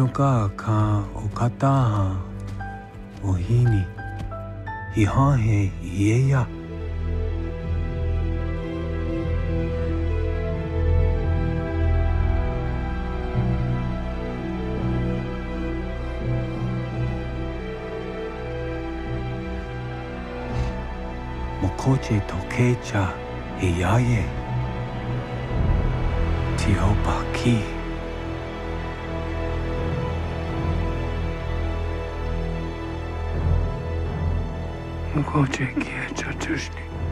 のかかおかたはおひにいはんへいえや。もこちとけちゃいやえティオバキもこちき。えちゃちゅしに